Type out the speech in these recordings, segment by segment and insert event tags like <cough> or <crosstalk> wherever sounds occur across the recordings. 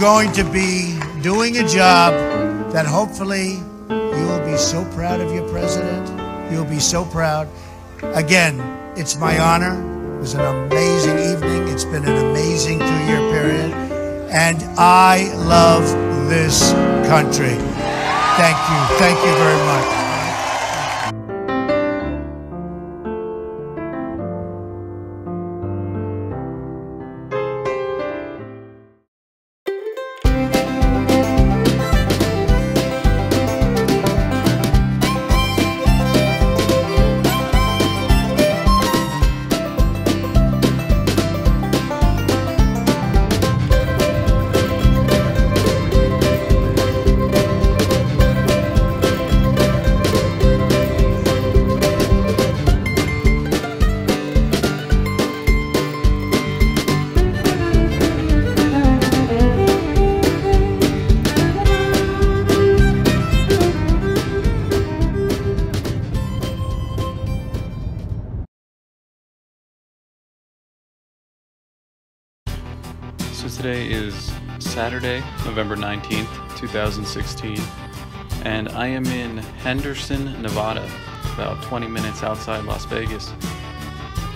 Going to be doing a job that hopefully you will be so proud of your president. You'll be so proud. Again, it's my honor. It was an amazing evening. It's been an amazing two year period. And I love this country. Thank you. Thank you very much. Saturday, November 19th, 2016, and I am in Henderson, Nevada, about 20 minutes outside Las Vegas.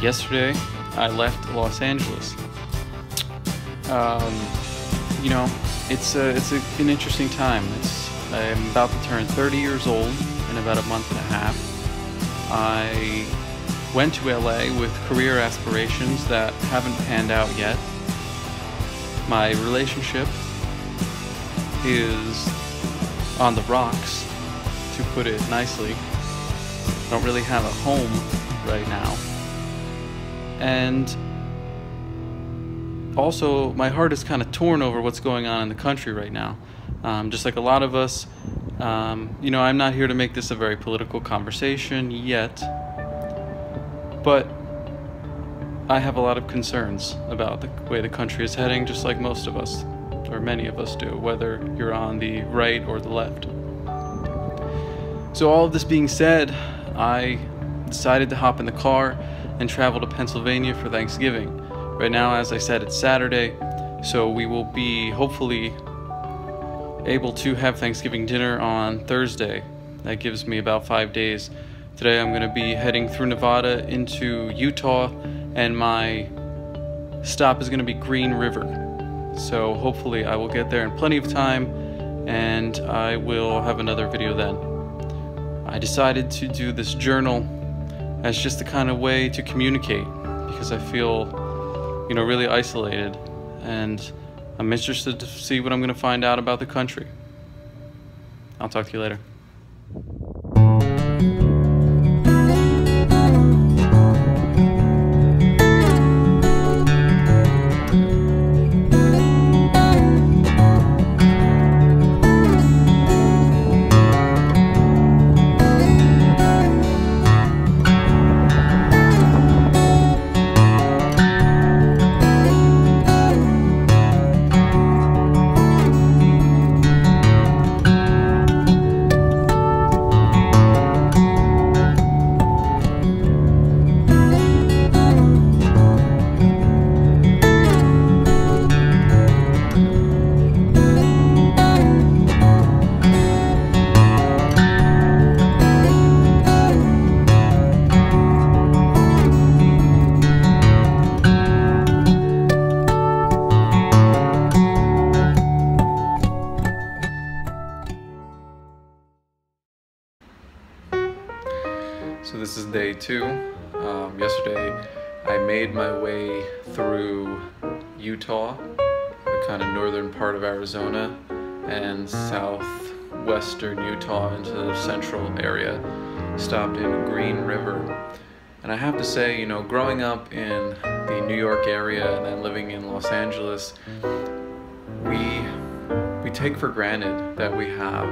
Yesterday, I left Los Angeles. Um, you know, it's a, it's a, an interesting time. It's I'm about to turn 30 years old in about a month and a half. I went to LA with career aspirations that haven't panned out yet. My relationship is on the rocks, to put it nicely. I don't really have a home right now. And also, my heart is kind of torn over what's going on in the country right now. Um, just like a lot of us, um, you know, I'm not here to make this a very political conversation yet, but I have a lot of concerns about the way the country is heading, just like most of us, or many of us do, whether you're on the right or the left. So, all of this being said, I decided to hop in the car and travel to Pennsylvania for Thanksgiving. Right now, as I said, it's Saturday, so we will be hopefully able to have Thanksgiving dinner on Thursday. That gives me about five days. Today, I'm going to be heading through Nevada into Utah, and my stop is going to be Green River. So, hopefully, I will get there in plenty of time, and I will have another video then. I decided to do this journal as just a kind of way to communicate because I feel, you know, really isolated and I'm interested to see what I'm going to find out about the country. I'll talk to you later. This is day two. Um, yesterday, I made my way through Utah, the kind of northern part of Arizona, and southwestern Utah into the central area. Stopped in Green River. And I have to say, you know, growing up in the New York area and then living in Los Angeles, we we take for granted that we have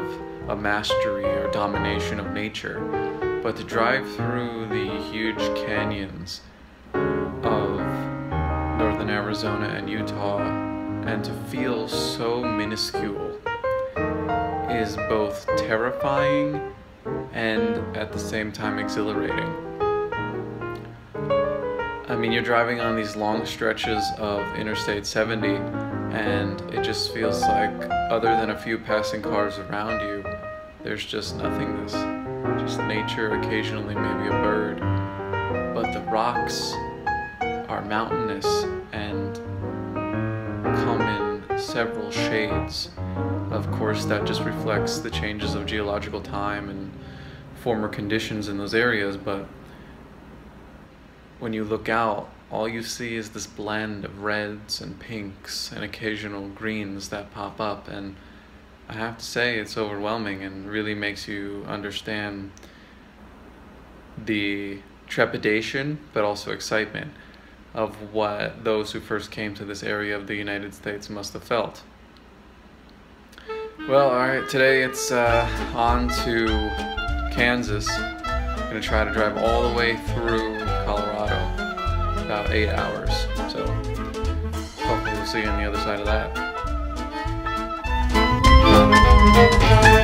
a mastery or domination of nature. But to drive through the huge canyons of northern Arizona and Utah and to feel so minuscule is both terrifying and at the same time exhilarating. I mean, you're driving on these long stretches of Interstate 70, and it just feels like, other than a few passing cars around you, there's just nothingness. Just nature, occasionally maybe a bird. But the rocks are mountainous and come in several shades. Of course, that just reflects the changes of geological time and former conditions in those areas, but when you look out, all you see is this blend of reds and pinks and occasional greens that pop up. And I have to say, it's overwhelming and really makes you understand the trepidation, but also excitement of what those who first came to this area of the United States must have felt. Well, alright, today it's uh, on to Kansas. I'm gonna try to drive all the way through Colorado, about eight hours. So hopefully we'll see you on the other side of that. Música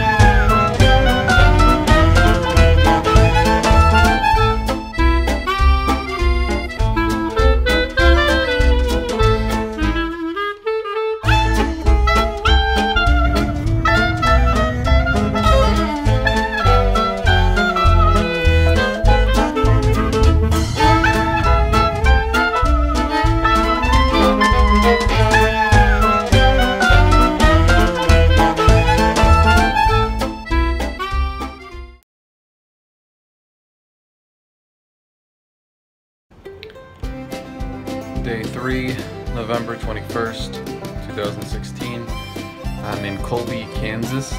Day 3, November 21st, 2016. I'm in Colby, Kansas.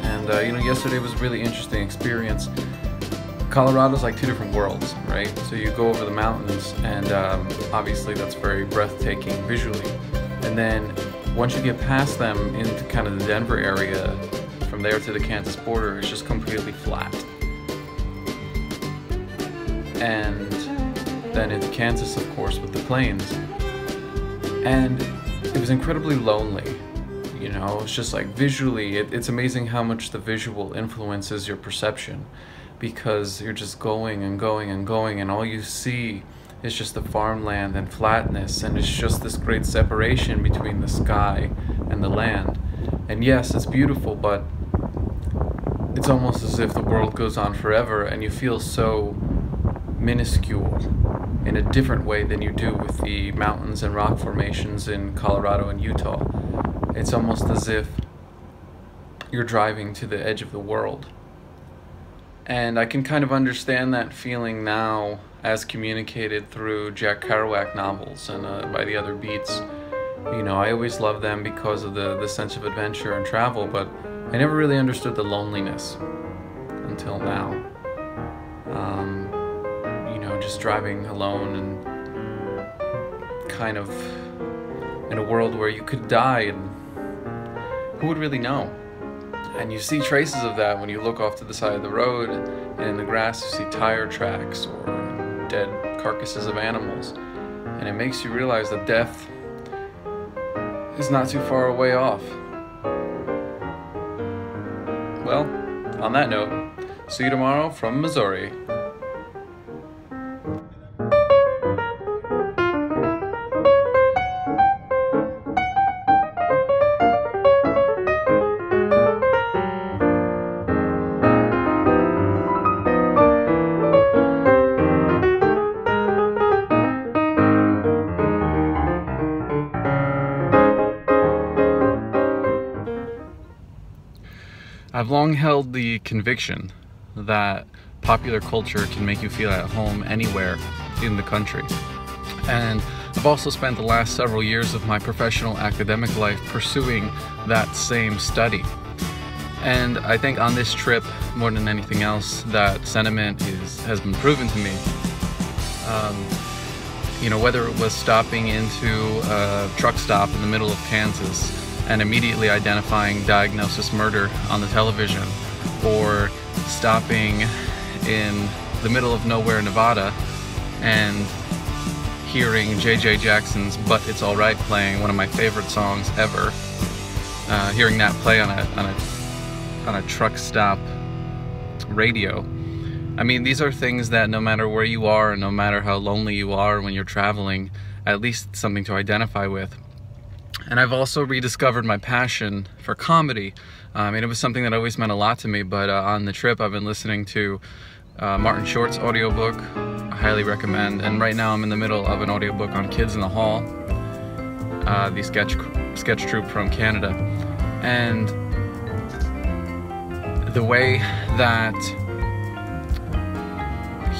And, uh, you know, yesterday was a really interesting experience. Colorado's like two different worlds, right? So you go over the mountains, and um, obviously that's very breathtaking visually. And then once you get past them into kind of the Denver area, from there to the Kansas border, it's just completely flat. And then into Kansas, of course, with the plains. And it was incredibly lonely. You know, it's just like visually, it, it's amazing how much the visual influences your perception because you're just going and going and going, and all you see is just the farmland and flatness, and it's just this great separation between the sky and the land. And yes, it's beautiful, but it's almost as if the world goes on forever, and you feel so minuscule in a different way than you do with the mountains and rock formations in Colorado and Utah. It's almost as if you're driving to the edge of the world. And I can kind of understand that feeling now as communicated through Jack Kerouac novels and uh, by the other beats. You know, I always loved them because of the, the sense of adventure and travel, but I never really understood the loneliness until now. Um, just driving alone and kind of in a world where you could die and who would really know? And you see traces of that when you look off to the side of the road and in the grass you see tire tracks or dead carcasses of animals. And it makes you realize that death is not too far away off. Well, on that note, see you tomorrow from Missouri. I've long held the conviction that popular culture can make you feel at home anywhere in the country. And I've also spent the last several years of my professional academic life pursuing that same study. And I think on this trip, more than anything else, that sentiment is has been proven to me. Um, you know, whether it was stopping into a truck stop in the middle of Kansas and immediately identifying diagnosis murder on the television or stopping in the middle of nowhere Nevada and hearing JJ Jackson's But It's Alright playing one of my favorite songs ever uh, hearing that play on a, on a on a truck stop radio I mean, these are things that no matter where you are and no matter how lonely you are when you're traveling, at least something to identify with. And I've also rediscovered my passion for comedy. I mean, it was something that always meant a lot to me, but uh, on the trip, I've been listening to uh, Martin Short's audiobook. I highly recommend. And right now, I'm in the middle of an audiobook on Kids in the Hall, uh, the sketch sketch troupe from Canada, and the way that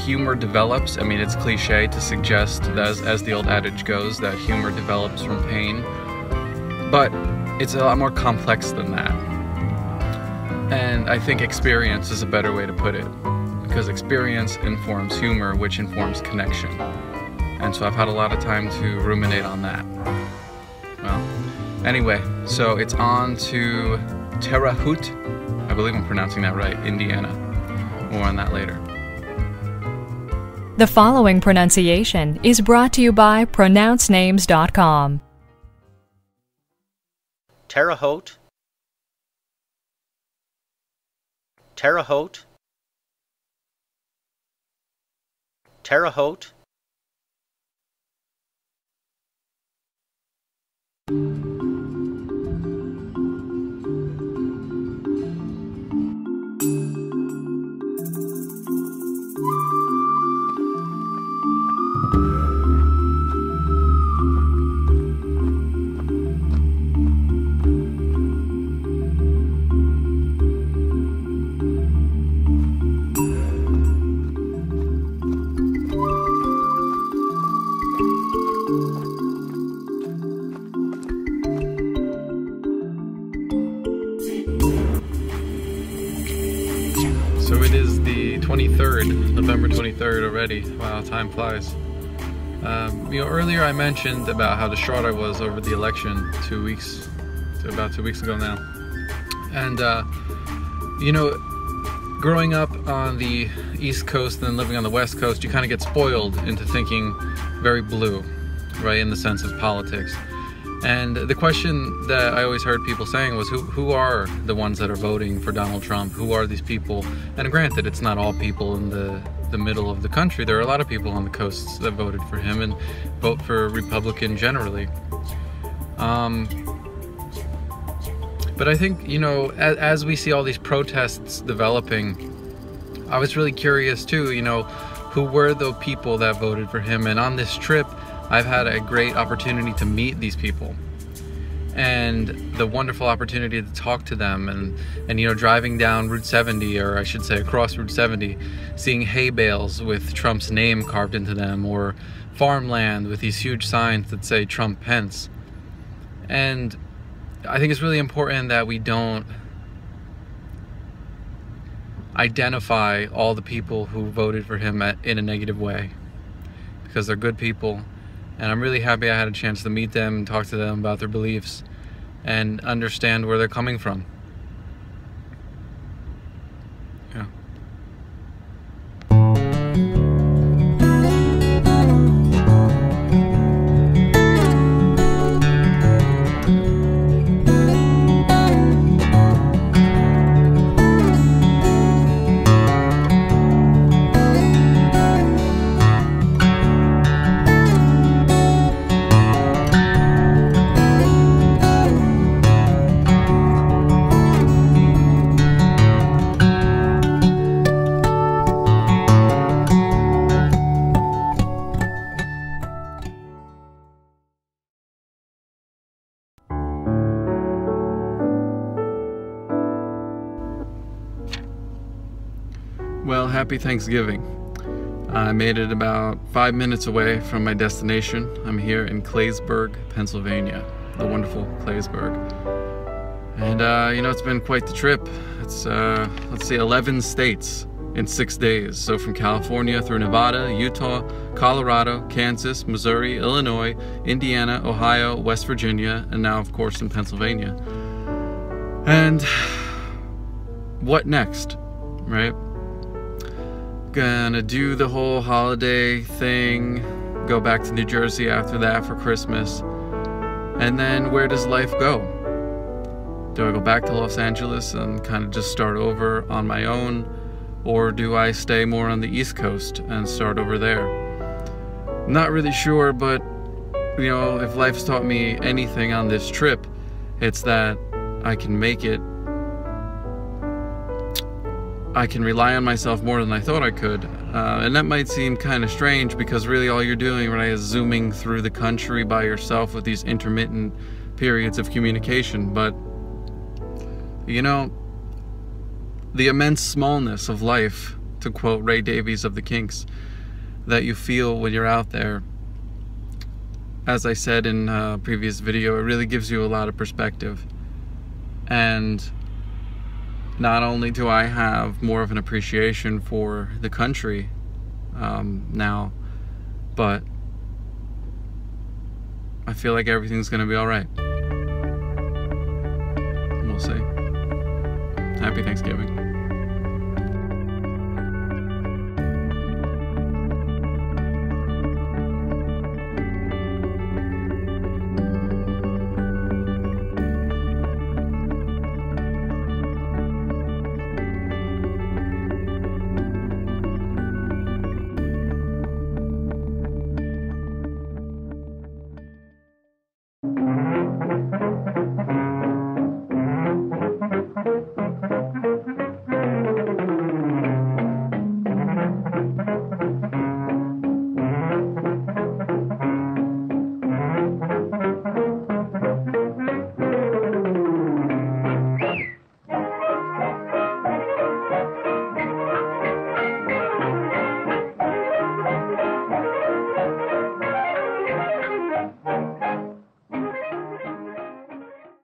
humor develops. I mean, it's cliche to suggest, as, as the old adage goes, that humor develops from pain, but it's a lot more complex than that. And I think experience is a better way to put it, because experience informs humor, which informs connection. And so I've had a lot of time to ruminate on that. Well, anyway, so it's on to Terre Haute. I believe I'm pronouncing that right, Indiana. More on that later. The following pronunciation is brought to you by pronouncenames.com. Terre Haute, Terre Haute, Terre Haute. Already. Wow, time flies. Um, you know, earlier I mentioned about how distraught I was over the election two weeks, about two weeks ago now. And, uh, you know, growing up on the East Coast and living on the West Coast, you kind of get spoiled into thinking very blue, right, in the sense of politics. And the question that I always heard people saying was, who, who are the ones that are voting for Donald Trump? Who are these people? And granted, it's not all people in the, the middle of the country. There are a lot of people on the coasts that voted for him and vote for Republican generally. Um, but I think, you know, as, as we see all these protests developing, I was really curious too, you know, who were the people that voted for him? And on this trip, I've had a great opportunity to meet these people and the wonderful opportunity to talk to them and and you know driving down Route 70 or I should say across Route 70 seeing hay bales with Trump's name carved into them or farmland with these huge signs that say Trump Pence. And I think it's really important that we don't identify all the people who voted for him in a negative way because they're good people and I'm really happy I had a chance to meet them and talk to them about their beliefs and understand where they're coming from. Well, happy Thanksgiving. I made it about five minutes away from my destination. I'm here in Claysburg, Pennsylvania, the wonderful Claysburg. And, uh, you know, it's been quite the trip. It's, uh, let's see, 11 states in six days. So from California through Nevada, Utah, Colorado, Kansas, Missouri, Illinois, Indiana, Ohio, West Virginia, and now, of course, in Pennsylvania. And <sighs> what next, right? Gonna do the whole holiday thing, go back to New Jersey after that for Christmas. And then where does life go? Do I go back to Los Angeles and kind of just start over on my own? Or do I stay more on the East Coast and start over there? Not really sure, but you know, if life's taught me anything on this trip, it's that I can make it. I can rely on myself more than I thought I could. Uh, and that might seem kind of strange because really all you're doing, right, is zooming through the country by yourself with these intermittent periods of communication. But, you know, the immense smallness of life, to quote Ray Davies of the Kinks, that you feel when you're out there as I said in a previous video, it really gives you a lot of perspective. And not only do I have more of an appreciation for the country um, now, but I feel like everything's going to be all right. We'll see. Happy Thanksgiving.